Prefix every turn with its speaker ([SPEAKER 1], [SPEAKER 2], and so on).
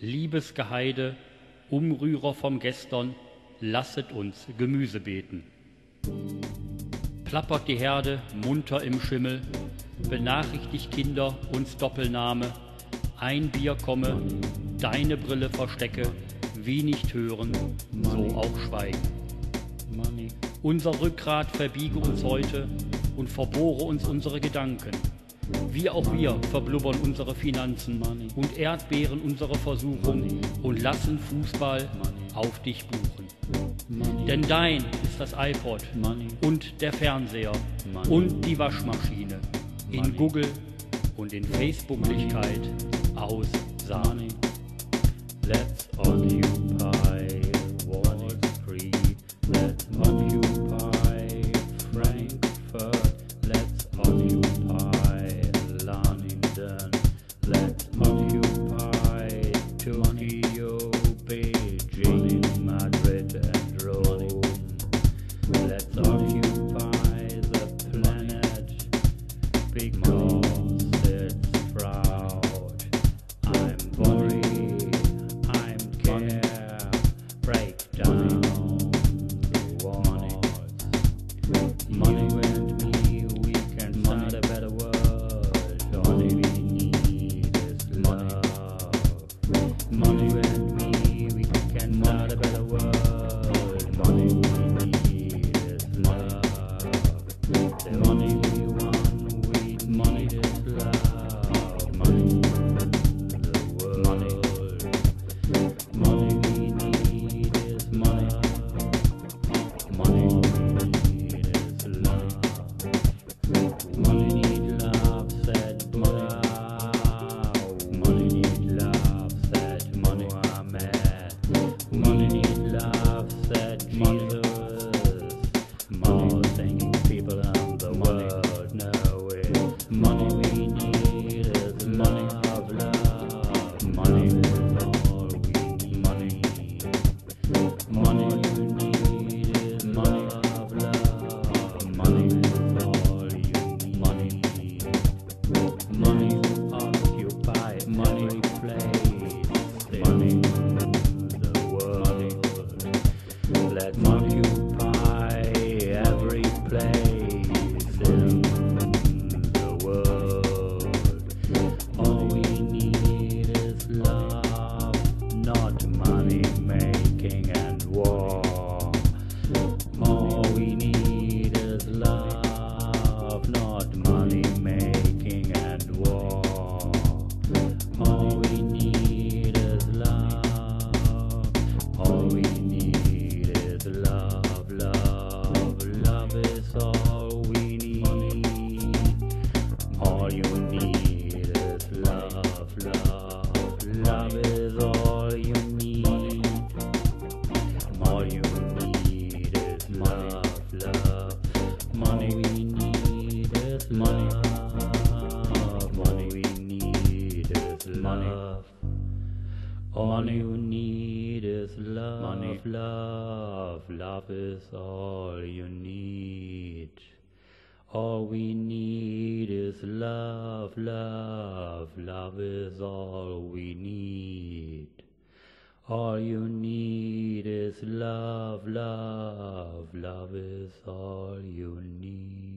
[SPEAKER 1] Liebesgeheide, Umrührer vom Gestern, lasset uns Gemüse beten. Plappert die Herde munter im Schimmel, benachrichtigt Kinder uns Doppelname, ein Bier komme, deine Brille verstecke, wie nicht hören, so auch schweigen. Unser Rückgrat verbiege uns heute und verbohre uns unsere Gedanken. Wie auch wir verblubbern unsere Finanzen und Erdbeeren unsere Versuchung und lassen Fußball auf dich buchen. Denn dein ist das iPod und der Fernseher und die Waschmaschine in Google und in Facebooklichkeit aus Sahne.
[SPEAKER 2] Let's occupy. Wall Let's occupy the planet because it's proud. I'm worry, I'm care, break down the walls. Money Money All you need is love,
[SPEAKER 1] Money.
[SPEAKER 2] love, love is all you need. All we need is love, love, love is all we need. All you need is love, love, love is all you need.